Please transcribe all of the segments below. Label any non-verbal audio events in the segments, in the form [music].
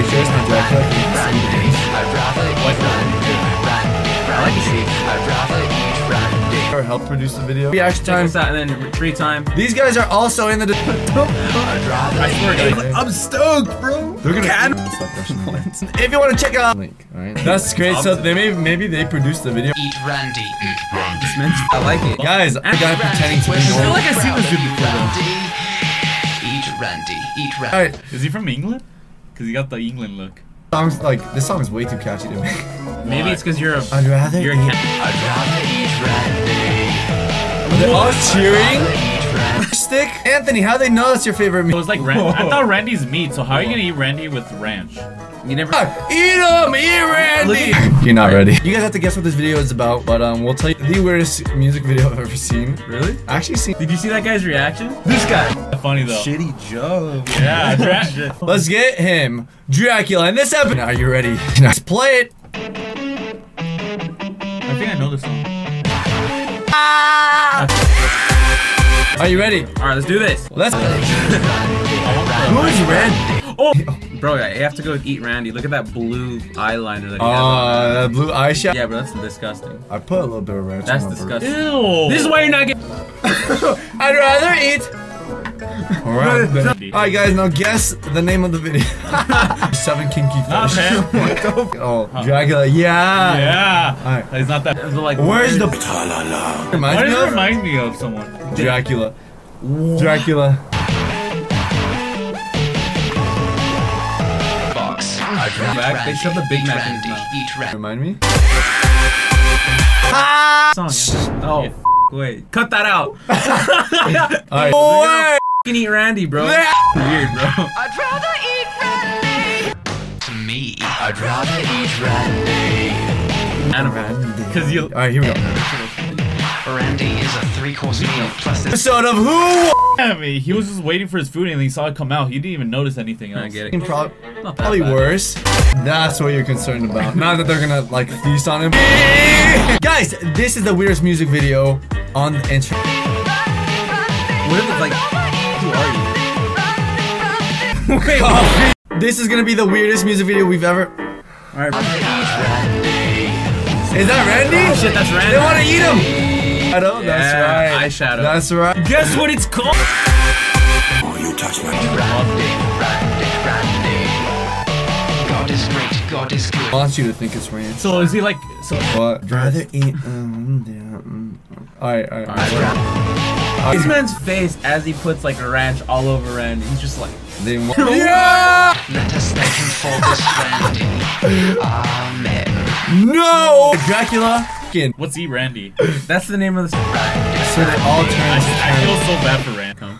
you sure it's not Dracula? Can you see the names? I like to see. Or help produce the video. Reaction Check time. this out and then free time. These guys are also in the. I swear, guys. I'm stoked, bro. They're gonna. Can- if you want to check out link, alright. That's great. So they may maybe they produced the video. Eat Randy. Eat Randy. I like it. Guys, the guy pretending to be I feel like I've seen this dude before though. Randy. Eat Randy. Eat Randy. Alright, Is he from England? Because he got the England look. songs like this song is way too catchy to me. Maybe Why? it's because you're a I'd rather you're a eat. cat. I'd rather eat Randy. They're all cheering. Randy. Stick, Anthony. How they know that's your favorite meat? It was like Ran- I [laughs] thought Randy's meat. So how are you gonna eat Randy with ranch? You never. Eat them, eat Randy. You're not ready. You guys have to guess what this video is about, but um, we'll tell you the weirdest music video [laughs] I've ever seen. Really? I actually seen. Did you see that guy's reaction? This guy. Funny though. Shitty joke. Yeah, [laughs] Dra- Let's get him, Dracula, in this episode. Are you ready? [laughs] Let's play it. I think I know this song. Are you ready? All right, let's do this. Let's. Who's Randy? Oh, bro, you have to go with Eat Randy. Look at that blue eyeliner that he has. on. Uh, that blue eyeshadow. Yeah, bro, that's disgusting. I put a little bit of ranch. That's on my disgusting. Ew. This is why you're not getting. [laughs] I'd rather eat. Alright, the- Alright, guys, now guess the name of the video. [laughs] Seven kinky Not fish. man. [laughs] Oh, Dracula, yeah. Yeah. Alright. It's not that. It's like, Where's the Why reminds does me it remind me of someone? Dracula. Dracula. Box. I'd Back, they shoved a Big Mac in his Randy. mouth. Eat Randy. Remind me? Ah! song? Oh, f- wait, cut that out. [laughs] [laughs] Alright. Boy! Fucking eat Randy, bro. Weird, bro. I'd rather eat Randy. To me, I'd rather eat Randy. Animal. Because you. Alright, here we go. Randy is a three-course meal plus this. Episode of Who? I mean, he was just waiting for his food and he saw it come out. He didn't even notice anything else. I get it. Prob- Not that Probably bad. worse. That's what you're concerned about. Not that they're gonna like feast on him. Guys, this is the weirdest music video on the internet. What if it's like, who are you? [laughs] Wait, This is gonna be the weirdest music video we've ever. all right, bro. Is that Randy? Oh, shit, that's Randy. They want to eat him. I know. That's right. eyeshadow. That's right. Guess what it's called? Randy, Randy, Randy. God is great. God is good. I want you to think it's ranch. So is he like? So What? Rather eat. Um, yeah, mm. All right, all right. This man's face as he puts like a ranch all over Randy. He's just like, They want. [laughs] Yeah! Let us thank him for this Randy. [laughs] Amen. No! Dracula. Fucking- what's he, Randy? that's the name of the. So they all turn. I, I feel so bad for Randy.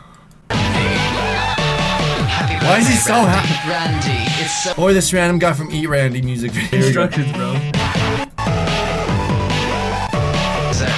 Happy Why is he so happy? Randy, it's so Or this random guy from Eat Randy music video. Here we go. Instructions, bro.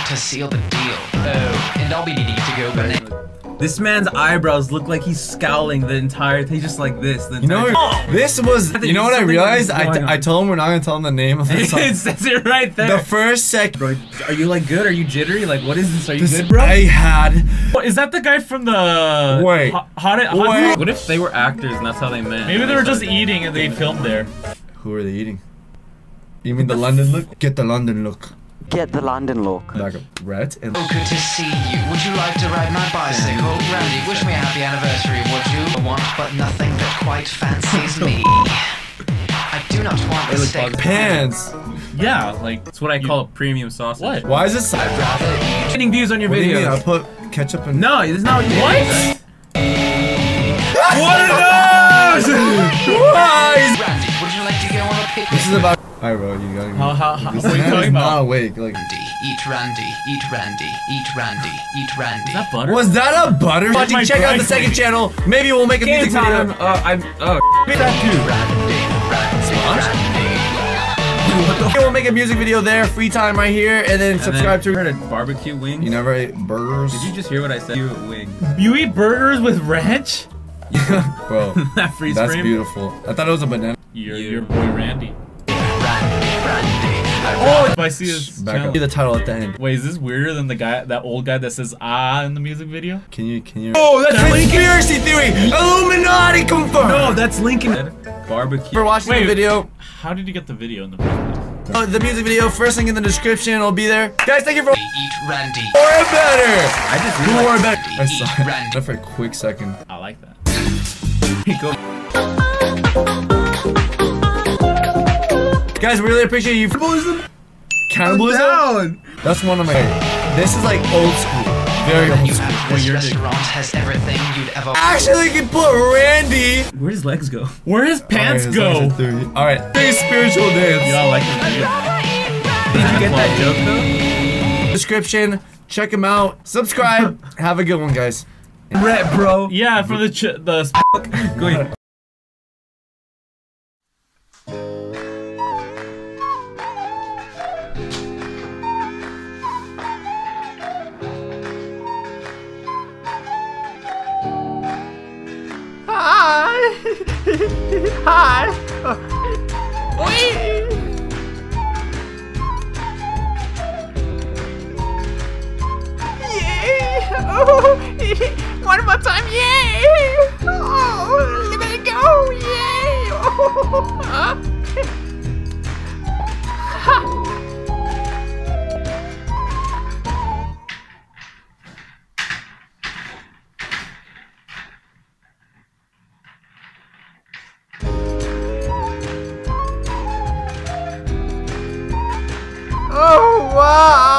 to seal the deal. Oh, and I'll be needing to go banana. This man's eyebrows look like he's scowling the entire. He's just like this. The You know, entire this [laughs] was. You know what I realized? I, going t- on. I told him we're not gonna tell him the name of the [laughs] song. it says it right there. the first sec. bro, are you like good? Are you jittery? Like, what is this? Are you This good, bro? I had. What, is that the guy from the? Wait. Hot, hot, hot- Wait. What if they were actors and that's how they met? Maybe they were just eating and they filmed there. Who are they eating? You mean the London look? Get the London look. Get the London look. Back up. Red and. Oh, good to see you. Would you like to ride my bicycle? Randy, wish me a happy anniversary, would you? I want but nothing that quite fancies me. I do not want the look steak. Pants. Yeah, like it's what I call a premium sausage. what? Why is this? I'd rather eat. Getting views on your What do you mean? I videos. put ketchup and. No, this is not what you What? What are those? [laughs] Why? Randy, would you like to go on a picnic? This is about. Alright, bro. You gotta. How- how- how- this what are you man talking is not awake. Like. Randy, eat Randy, eat Randy, eat Randy, eat Randy. Is that butter? Was that a butter? Like my Check out the dry second channel. Maybe we'll make a music Game time. video. Uh, I'm. Oh, Randy, Randy, Randy. Okay, we'll make a music video there. Free time right here, and then and subscribe then to. heard a barbecue wing. You never ate burgers, Did you just hear what I said? You a wing. You eat burgers with ranch? [laughs] bro. [laughs] that freeze That's frame. beautiful. I thought it was a banana. Your, You. your boy Randy. I'd Oh, if I see his Back channel. See the title at the end. Wait, is this weirder than the guy, that old guy that says ah in the music video? Can you? Can you? Oh, that's Conspiracy theory. Illuminati confirmed. No, that's Lincoln. Barbecue. for watching Wait. the video. How did you get the video in the first place? Uh, the music video, first link in the description, it'll be there. Guys, thank you for Eat Randy. more and better. I just More realized. and better. I Eat saw Randy. for a quick second. I like that. [laughs] Go. [laughs] Guys, we really appreciate you. Cannibalism? Cannibalism? down. That's one of my. This is like old school. Very old You school. have this restaurant has everything you'd ever Actually, we can put Randy. Where does legs go? Where his pants go? All right, very spiritual dance. Yeah, I like it. Did you get that joke though? Description. Check him out. Subscribe. [laughs] Have a good one, guys. Red, bro. Yeah, from the ch- the. Go ahead. One more time, yay! Oh, let it go, yay! Oh, huh? [laughs] wow!